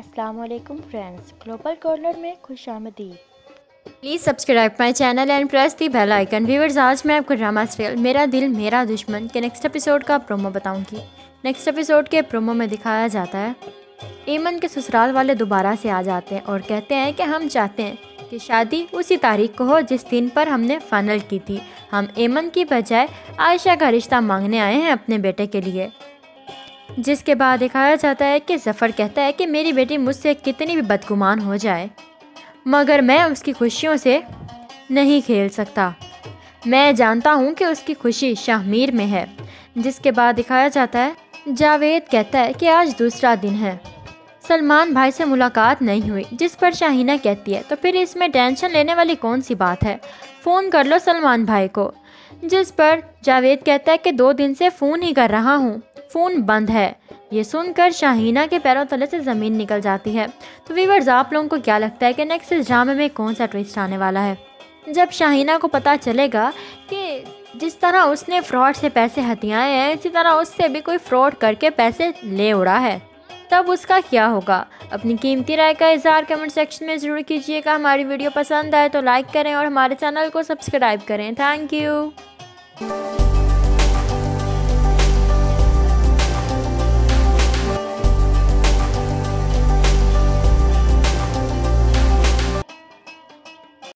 अस्सलाम वालेकुम friends global corner में खुश आमदीद। Please subscribe my channel and press the bell icon viewers आज मैं आपको ड्रामा सीरियल मेरा दिल, मेरा दुश्मन के नेक्स्ट एपिसोड का प्रोमो बताऊँगी। नेक्स्ट एपिसोड के प्रोमो में दिखाया जाता है एमन के ससुराल वाले दोबारा से आ जाते हैं और कहते हैं कि हम चाहते हैं कि शादी उसी तारीख को हो जिस दिन पर हमने फाइनल की थी। हम एमन की बजाय आयशा का रिश्ता मांगने आए हैं अपने बेटे के लिए। जिसके बाद दिखाया जाता है कि जफ़र कहता है कि मेरी बेटी मुझसे कितनी भी बदगुमान हो जाए, मगर मैं उसकी खुशियों से नहीं खेल सकता। मैं जानता हूँ कि उसकी खुशी शाहमीर में है, जिसके बाद दिखाया जाता है, जावेद कहता है कि आज दूसरा दिन है। सलमान भाई से मुलाकात नहीं हुई, जिस पर शाहिना कहती है तो फिर इसमें टेंशन लेने वाली कौन सी बात है? फ़ोन कर लो सलमान भाई को, जिस पर जावेद कहता है कि दो दिन से फ़ोन ही कर रहा हूँ। फ़ोन बंद है। ये सुनकर शाहीना के पैरों तले से ज़मीन निकल जाती है। तो वीवर्स आप लोगों को क्या लगता है कि नेक्स्ट इस ड्रामे में कौन सा ट्विस्ट आने वाला है? जब शाहीना को पता चलेगा कि जिस तरह उसने फ्रॉड से पैसे हथियाए हैं, इसी तरह उससे भी कोई फ्रॉड करके पैसे ले उड़ा है। तब उसका क्या होगा? अपनी कीमती राय का इजहार कमेंट सेक्शन में ज़रूर कीजिएगा। हमारी वीडियो पसंद आए तो लाइक करें और हमारे चैनल को सब्सक्राइब करें। Thank you.